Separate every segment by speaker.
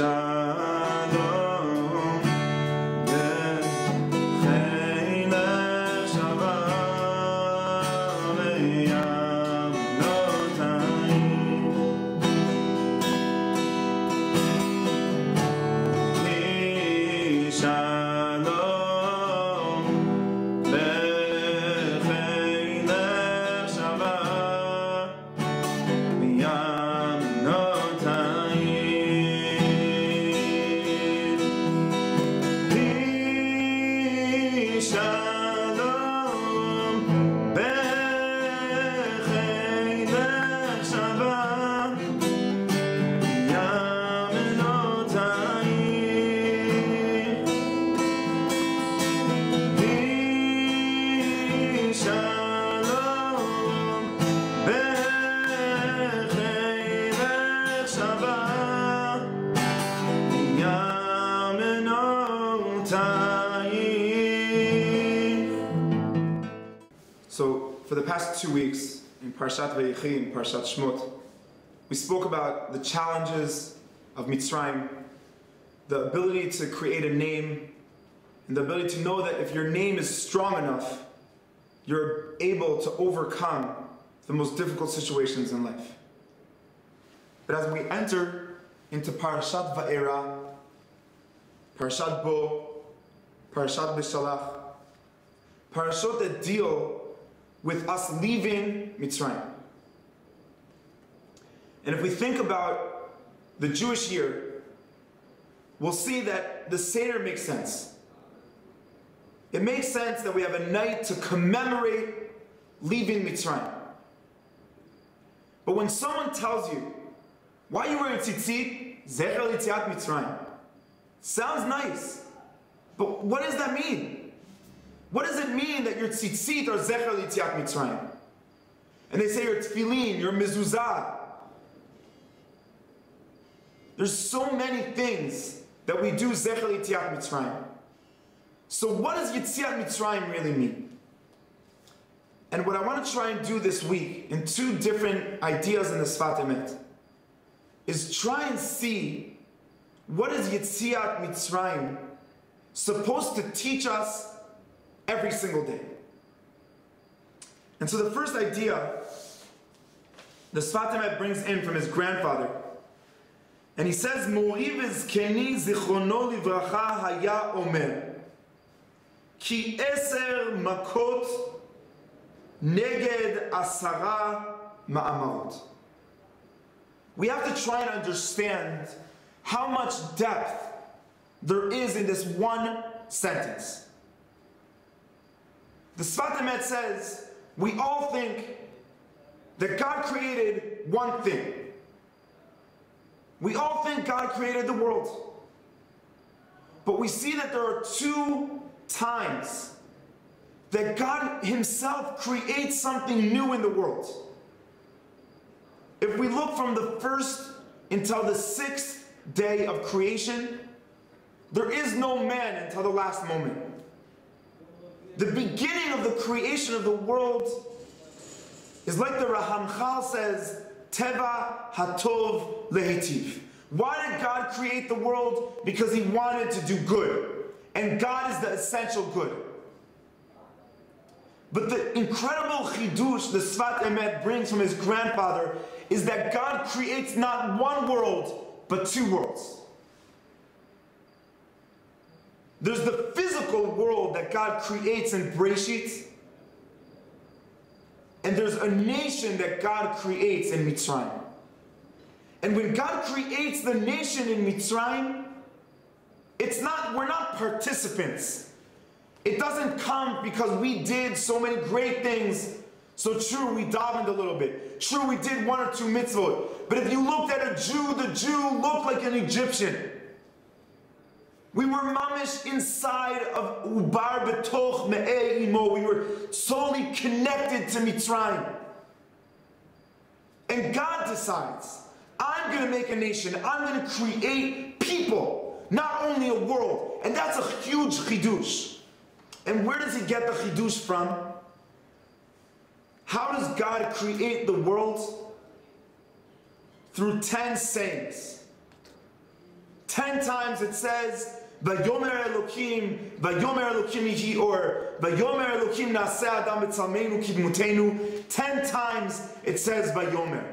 Speaker 1: sun. Two weeks in Parshat Vayechi and Parshat Shmot, we spoke about the challenges of Mitzrayim, the ability to create a name, and the ability to know that if your name is strong enough, you're able to overcome the most difficult situations in life. But as we enter into Parashat Va'era, Parashat Bo, Parashat Beshalach, parashot that deal with us leaving Mitzrayim. And if we think about the Jewish year, we'll see that the Seder makes sense. It makes sense that we have a night to commemorate leaving Mitzrayim. But when someone tells you, why are you wearing tzitzit? Zecher Mitzrayim. Sounds nice. But what does that mean? What does it mean that your tzitzit are Zecher Yitziat Mitzrayim? And they say your tefillin, your mezuzah. There's so many things that we do Zecher Yitziat Mitzrayim. So what does Yitziat Mitzrayim really mean? And what I want to try and do this week in two different ideas in the Sfat Emet is try and see what is Yitziat Mitzrayim supposed to teach us every single day. And so the first idea the Sfat Emet brings in from his grandfather, and he says, Mori v'zkeni zichrono livracha haya omer, ki eser makot neged asara ma'amarot. We have to try and understand how much depth there is in this one sentence. The Sfat Emet says, we all think that God created one thing. We all think God created the world. But we see that there are two times that God Himself creates something new in the world. If we look from the first until the sixth day of creation, there is no man until the last moment. The beginning of the creation of the world is like the Ramchal says, Teva Hatov Lehitiv. Why did God create the world? Because He wanted to do good. And God is the essential good. But the incredible chidush the Sfat Emet brings from his grandfather is that God creates not one world, but two worlds. There's the physical world that God creates in Breshit, and there's a nation that God creates in Mitzrayim. And when God creates the nation in Mitzrayim, it's not, we're not participants. It doesn't come because we did so many great things. So true, we davened a little bit. True, we did one or two mitzvot. But if you looked at a Jew, the Jew looked like an Egyptian. We were mamish inside of Ubar Betoch Me'e Imo. We were solely connected to Mitzrayim. And God decides, I'm going to make a nation. I'm going to create people, not only a world. And that's a huge chidush. And where does he get the chidush from? How does God create the world? Through 10 sayings. Ten times it says, Vayomer Elokim, Vayomer Elokim Ihi, or Vayomer Elokim Naseh Adam Etzalmenu Kidmutenu. Ten times it says Vayomer.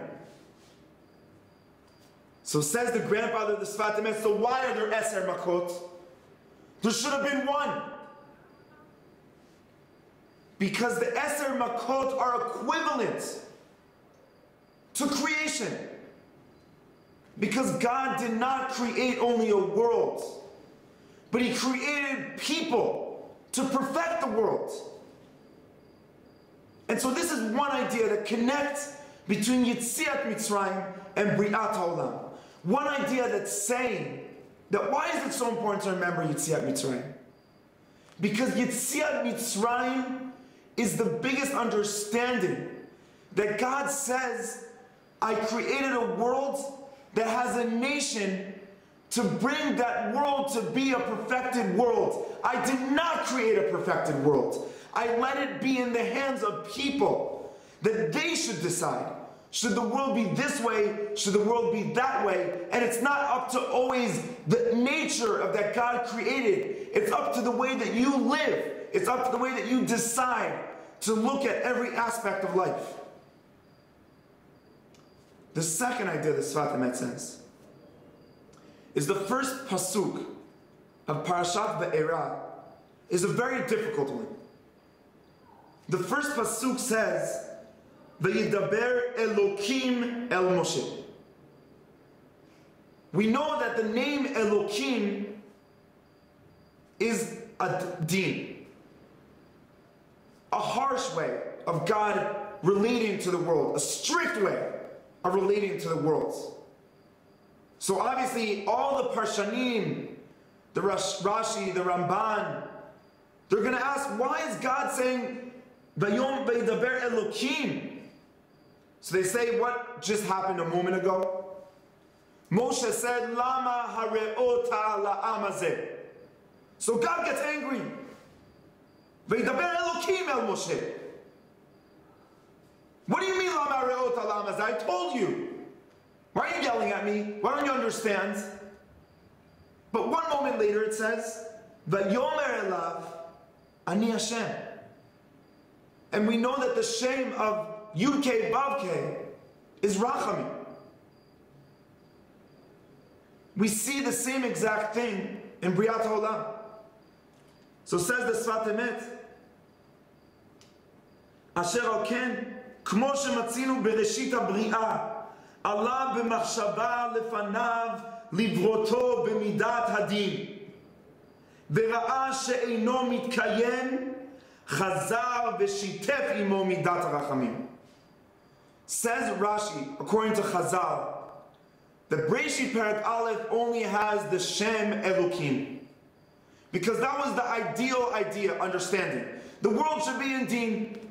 Speaker 1: So says the grandfather of the Sfat Emet, so why are there Eser Makot? There should have been one. Because the Eser Makot are equivalent to creation. Because God did not create only a world, but He created people to perfect the world. And so this is one idea that connects between Yitziat Mitzrayim and Briat HaOlam. One idea that's saying that why is it so important to remember Yitziat Mitzrayim? Because Yitziat Mitzrayim is the biggest understanding that God says, I created a world that has a nation to bring that world to be a perfected world. I did not create a perfected world. I let it be in the hands of people that they should decide. Should the world be this way? Should the world be that way? And it's not up to always the nature of that God created. It's up to the way that you live. It's up to the way that you decide to look at every aspect of life. The second idea that Sfat Emet says is the first pasuk of Parashat Va'era is a very difficult one. The first pasuk says, "V'yidaber Elokim el Moshe." We know that the name Elokim is a din, a harsh way of God relating to the world, a strict way are relating to the worlds. So obviously, all the Parshanim, the Rashi, the Ramban, they're going to ask, why is God saying, Vayom Elokim? So they say, what just happened a moment ago? Moshe said, Lama hareota la'amazeh. So God gets angry. Vaydaber Elokim el Moshe. What do you mean, Lama Re'ot Alamas? I told you. Why are you yelling at me? Why don't you understand? But one moment later it says, Vayomer Elav Ani Hashem. And we know that the shame of Yudke Bavke is Rachamim. We see the same exact thing in Briat HaOlam. So says the Sfat Emet, Asher al ken כמו שמצינו בראשית הבריאה, עלה במחשבה לפניו לברוטו במידת הדין, וראה שאינו מתקיים, חזר ושיתף עמו מידת הרחמים. Says Rashi, according to Chazal, the Breshit Parak Aleph only has the Shem Elokim. Because that was the ideal idea, understanding. The world should be in Deen.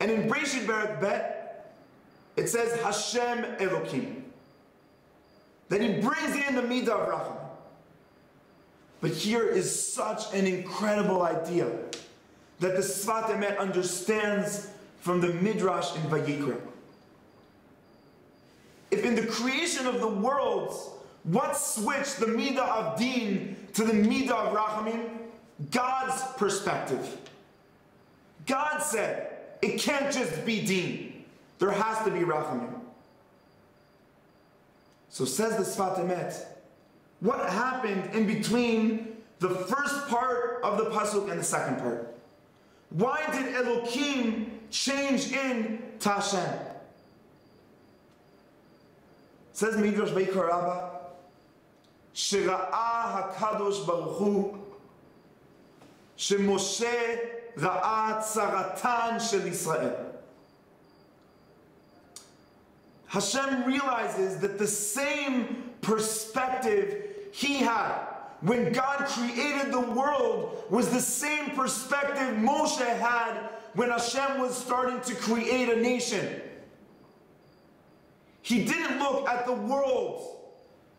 Speaker 1: And in Breshit Parak Bet, it says Hashem Elokim. Then he brings in the Midah of Racham. But here is such an incredible idea that the Sfat Emet understands from the Midrash in Vayikra. If in the creation of the worlds, what switched the Midah of Din to the Midah of Rachamim? God's perspective. God said, it can't just be deen. There has to be rachamim. So says the Sfat what happened in between the first part of the Pasuk and the second part? Why did Elokim change in Tashem? Says Midrash Vayikra Rabbah, HaKadosh Baruch Hu, ראה צרתן של ישראל. Hashem realizes that the same perspective he had when God created the world was the same perspective Moshe had when Hashem was starting to create a nation. He didn't look at the world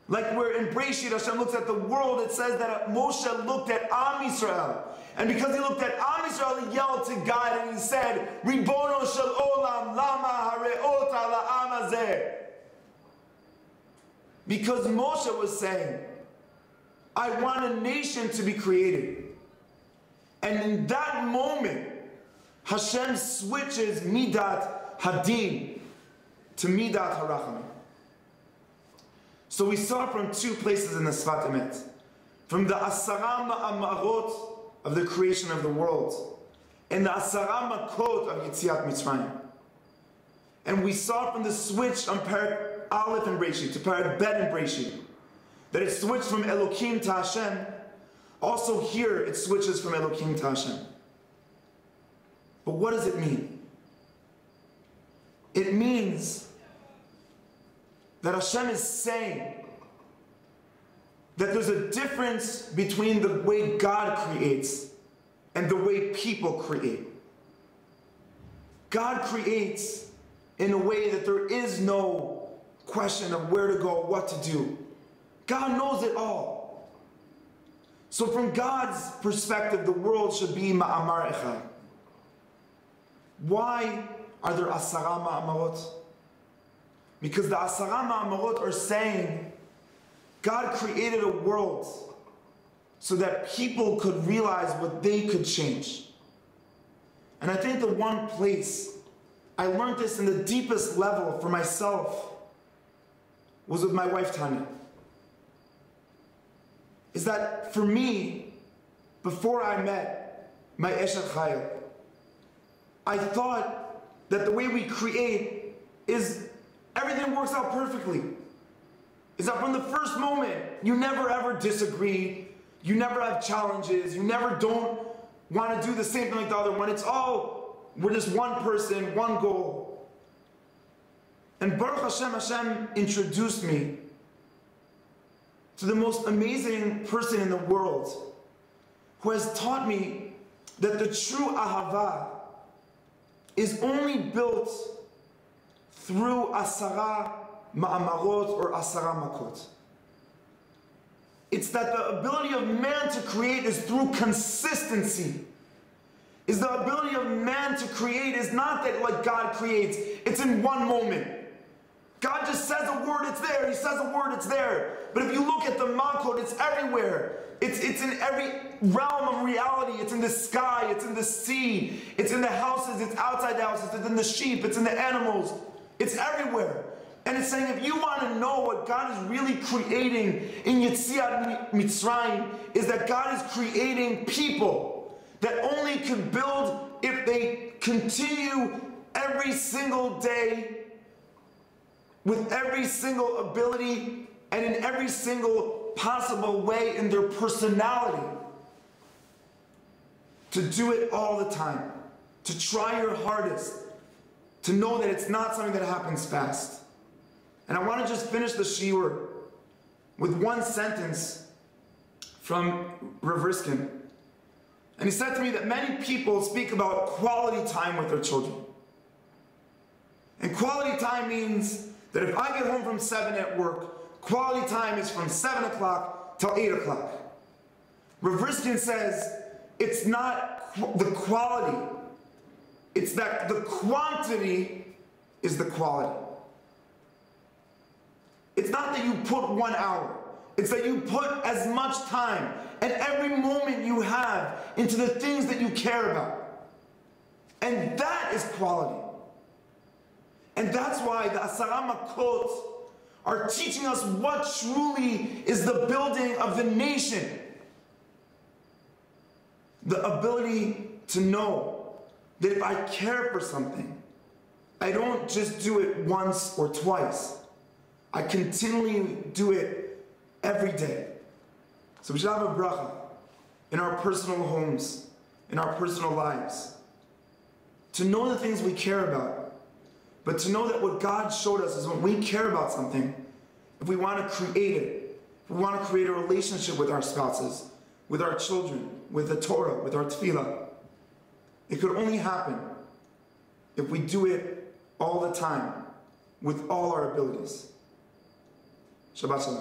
Speaker 1: like where in Breshit Hashem looks at the world, it says that Moshe looked at Am Yisrael. And because he looked at Am Yisrael, he yelled to God and he said, Ribono shel olam lama hareota la'am Because Moshe was saying I want a nation to be created. And in that moment, Hashem switches Midat Hadin to Midat Harachamim. So we saw from two places in the Sfat Emet. From the Asara Ma'amarot of the creation of the world, and the Asara Makot of Yitziat Mitzrayim. And we saw from the switch on Parak Aleph and Breshit to Parak Bet and Breshit that it switched from Elokim to Hashem. Also here it switches from Elokim to Hashem. But what does it mean? It means that Hashem is saying that there's a difference between the way God creates and the way people create. God creates in a way that there is no question of where to go, what to do. God knows it all. So from God's perspective, the world should be ma'amar echad. Why are there asara ma'amarot? Because the asara ma'amarot are saying God created a world so that people could realize what they could change. And I think the one place I learned this in the deepest level for myself was with my wife Tanya. Is that for me, before I met my Eshet Chayil, I thought that the way we create is everything works out perfectly. Is that from the first moment, you never ever disagree, you never have challenges, you never don't want to do the same thing like the other one. It's all, we're just one person, one goal. And Baruch Hashem, Hashem introduced me to the most amazing person in the world who has taught me that the true ahava is only built through asara ma'amarot or asara makot. It's that the ability of man to create is through consistency. Is the ability of man to create is not that like God creates, it's in one moment. God just says a word, it's there. He says a word, it's there. But if you look at the Makot, it's everywhere. It's, it's in every realm of reality. It's in the sky, it's in the sea, it's in the houses, it's outside the houses, it's in the sheep, it's in the animals. It's everywhere. And it's saying if you want to know what God is really creating in Yetziat Mitzrayim, is that God is creating people that only can build if they continue every single day with every single ability and in every single possible way in their personality to do it all the time, to try your hardest, to know that it's not something that happens fast. And I want to just finish the shiur with one sentence from Rav Riskin. And he said to me that many people speak about quality time with their children. And quality time means that if I get home from 7 at work, quality time is from 7 o'clock till 8 o'clock. Rav Riskin says it's not the quality, it's that the quantity is the quality. It's not that you put one hour. It's that you put as much time and every moment you have into the things that you care about. And that is quality. And that's why the Asara Makot are teaching us what truly is the building of the nation. The ability to know that if I care for something, I don't just do it once or twice. I continually do it every day. So we should have a bracha in our personal homes, in our personal lives, to know the things we care about, but to know that what God showed us is when we care about something, if we want to create it, if we want to create a relationship with our spouses, with our children, with the Torah, with our tefillah, it could only happen if we do it all the time with all our abilities. 十八次